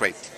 crate.